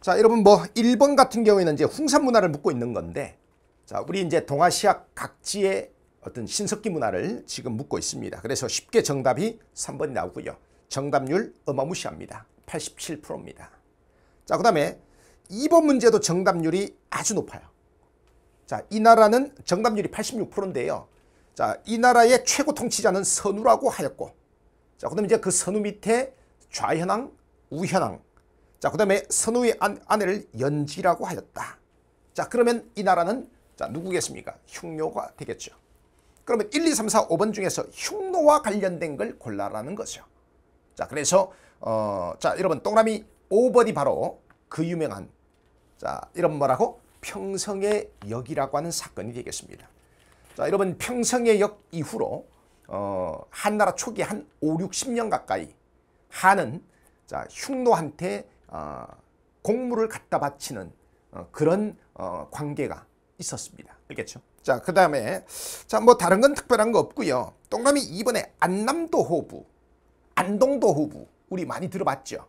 자, 여러분 뭐 1번 같은 경우에는 이제 홍산 문화를 묻고 있는 건데 자, 우리 이제 동아시아 각지의 어떤 신석기 문화를 지금 묻고 있습니다. 그래서 쉽게 정답이 3번이 나오고요. 정답률 어마무시합니다. 87%입니다. 자, 그 다음에 2번 문제도 정답률이 아주 높아요. 자, 이 나라는 정답률이 86%인데요. 자, 이 나라의 최고 통치자는 선우라고 하였고, 자, 그 다음에 이제 그 선우 밑에 좌현왕, 우현왕, 자, 그 다음에 선우의 아내를 연지라고 하였다. 자, 그러면 이 나라는 자, 누구겠습니까? 흉노가 되겠죠. 그러면 1, 2, 3, 4, 5번 중에서 흉노와 관련된 걸 골라라는 거죠. 자, 그래서 어, 자, 여러분 동그라미 5번이 바로 그 유명한 자, 이런 뭐라고? 평성의 역이라고 하는 사건이 되겠습니다. 자, 여러분 평성의 역 이후로 어, 한나라 초기 한 5, 60년 가까이 한은 자, 흉노한테 어, 공물을 갖다 바치는 어, 그런 어, 관계가 있었습니다. 알겠죠? 자, 그 다음에 자, 뭐 다른 건 특별한 거 없고요. 동그라미 2번에 안남도 호부, 안동도 호부 우리 많이 들어봤죠?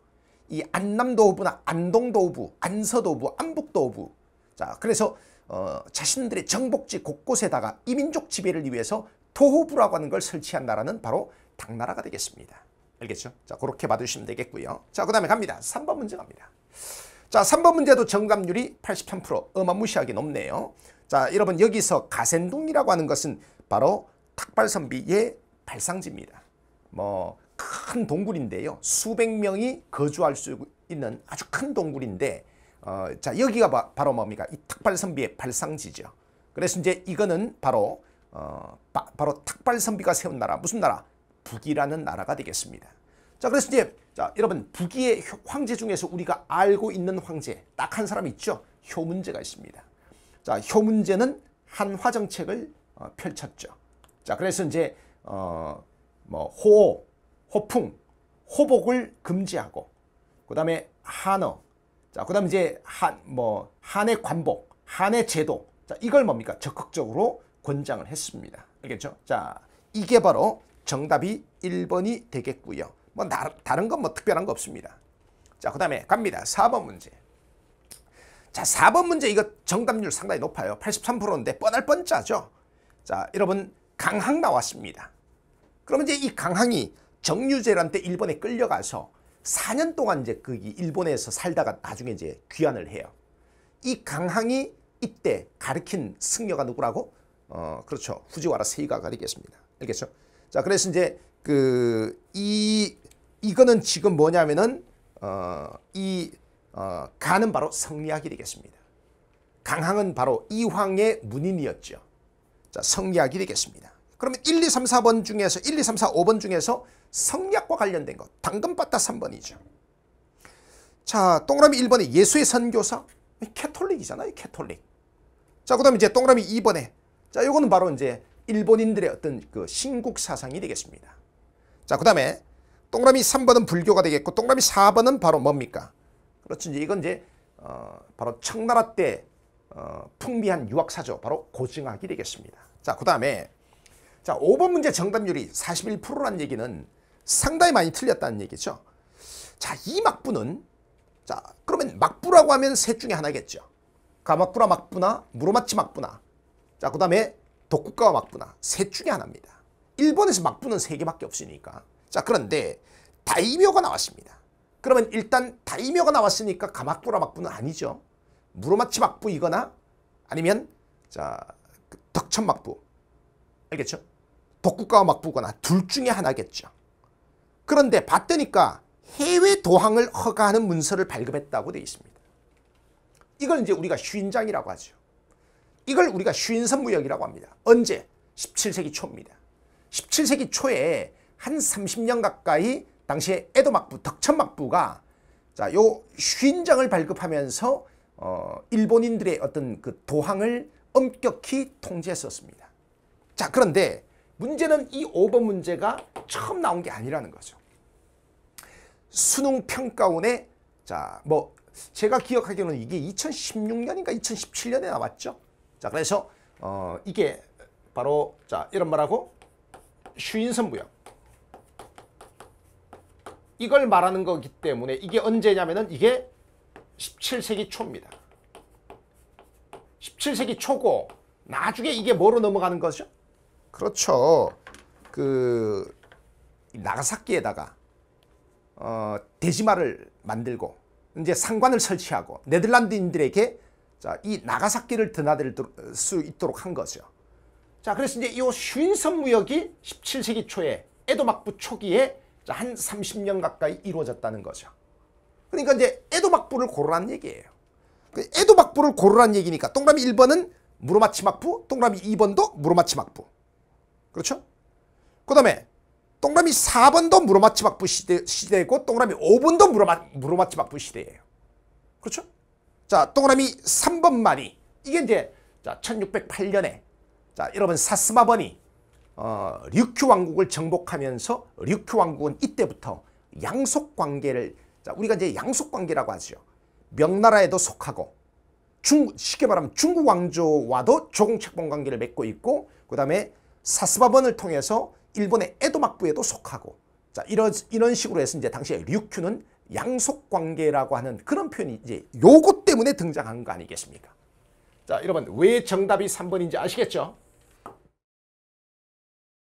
이 안남도 호부나 안동도 호부, 안서도 호부, 안북도 호부 자, 그래서 어, 자신들의 정복지 곳곳에다가 이민족 지배를 위해서 도호부라고 하는 걸 설치한 나라는 바로 당나라가 되겠습니다. 알겠죠? 자, 그렇게 봐주시면 되겠고요. 자, 그 다음에 갑니다. 3번 문제 갑니다. 자, 3번 문제도 정답률이 83% 어마무시하게 높네요. 자, 여러분 여기서 가센동이라고 하는 것은 바로 탁발선비의 발상지입니다. 뭐 큰 동굴인데요. 수백 명이 거주할 수 있는 아주 큰 동굴인데 어, 자 여기가 바, 로 뭡니까? 이 탁발선비의 발상지죠. 그래서 이제 이거는 바로 어, 바, 로 탁발선비가 세운 나라 무슨 나라? 북이라는 나라가 되겠습니다. 자 그래서 이제 자 여러분 북이의 황제 중에서 우리가 알고 있는 황제 딱 한 사람 있죠. 효문제가 있습니다. 자 효문제는 한화 정책을 어, 펼쳤죠. 자 그래서 이제 어, 뭐 호, 호풍, 호복을 금지하고 그다음에 한어 자, 그다음 이제 한 뭐 한의 관복, 한의 제도. 자, 이걸 뭡니까? 적극적으로 권장을 했습니다. 알겠죠? 자, 이게 바로 정답이 1번이 되겠고요. 뭐 나, 다른 건 뭐 특별한 거 없습니다. 자, 그 다음에 갑니다. 4번 문제. 자, 4번 문제 이거 정답률 상당히 높아요. 83%인데 뻔할 뻔짜죠. 자, 여러분 강항 나왔습니다. 그러면 이제 이 강항이 정유재한테 일본에 끌려가서 4년 동안 이제 그 일본에서 살다가 나중에 이제 귀환을 해요. 이 강항이 이때 가르친 승려가 누구라고? 어, 그렇죠. 후지와라 세이가 가리겠습니다. 알겠죠? 자, 그래서 이제 그 이 이거는 지금 뭐냐면은 어, 이 어, 가는 바로 성리학이 되겠습니다. 강항은 바로 이황의 문인이었죠. 자, 성리학이 되겠습니다. 그러면 1, 2, 3, 4번 중에서 1, 2, 3, 4, 5번 중에서 성리학과 관련된 것 당근 빠따 3번이죠. 자 동그라미 1번에 예수회 선교사 캐톨릭이잖아요. 캐톨릭. 자 그다음에 이제 동그라미 2번에 자 요거는 바로 이제 일본인들의 어떤 그 신국 사상이 되겠습니다. 자 그 다음에 동그라미 3번은 불교가 되겠고 동그라미 4번은 바로 뭡니까? 그렇죠. 이제 이건 이제 어, 바로 청나라 때 어, 풍미한 유학사죠. 바로 고증학이 되겠습니다. 자, 그 다음에 자 5번 문제 정답률이 41%라는 얘기는 상당히 많이 틀렸다는 얘기죠. 자, 이 막부는 자, 그러면 막부라고 하면 셋 중에 하나겠죠. 가막부나 막부나 무로마치 막부나 자, 그 다음에 독국가와 막부나 셋 중에 하나입니다. 일본에서 막부는 세 개밖에 없으니까. 자, 그런데 다이묘가 나왔습니다. 그러면 일단 다이묘가 나왔으니까 가막부라 막부는 아니죠. 무로마치 막부이거나 아니면 자, 그 덕천 막부. 알겠죠? 독국가와 막부거나 둘 중에 하나겠죠. 그런데 봤더니까 해외 도항을 허가하는 문서를 발급했다고 되어 있습니다. 이걸 이제 우리가 쉰장이라고 하죠. 이걸 우리가 쉰선무역이라고 합니다. 언제? 17세기 초입니다. 17세기 초에 한 30년 가까이 당시에 에도 막부, 덕천 막부가 자, 요 쉰장을 발급하면서 어, 일본인들의 어떤 그 도항을 엄격히 통제했었습니다. 자, 그런데 문제는 이 5번 문제가 처음 나온 게 아니라는 거죠. 수능 평가원에 자, 뭐 제가 기억하기로는 이게 2016년인가 2017년에 나왔죠. 자, 그래서 어 이게 바로 자, 이런 말하고 슈인선무역 이걸 말하는 거기 때문에 이게 언제냐면은 이게 17세기 초입니다. 17세기 초고 나중에 이게 뭐로 넘어가는 거죠? 그렇죠. 그 나가사키에다가 어, 대지마를 만들고 이제 상관을 설치하고 네덜란드인들에게 자, 이 나가사키를 드나들 수 있도록 한 거죠. 자, 그래서 이제 이 쉰섬 무역이 17세기 초에 에도 막부 초기에 자, 한 30년 가까이 이루어졌다는 거죠. 그러니까 이제 에도 막부를 고르라는 얘기예요. 그 에도 막부를 고르라는 얘기니까 동그라미 1번은 무로마치 막부, 동그라미 2번도 무로마치 막부. 그렇죠? 그 다음에 동그라미 4번도 무로마치 막부 시대, 시대고 동그라미 5번도 무로마, 무로마치 막부 시대예요. 그렇죠? 자, 동그라미 3번만이 이게 이제 자, 1608년에 자, 여러분 사스마번이 어, 류큐 왕국을 정복하면서 류큐 왕국은 이때부터 양속 관계를 자, 우리가 이제 양속 관계라고 하죠. 명나라에도 속하고 중 쉽게 말하면 중국 왕조와도 조공책봉 관계를 맺고 있고 그다음에 사스바번을 통해서 일본의 에도 막부에도 속하고 자 이런 이런 식으로 해서 이제 당시에 류큐는 양속 관계라고 하는 그런 표현이 이제 요것 때문에 등장한 거 아니겠습니까? 자 여러분 왜 정답이 3번인지 아시겠죠?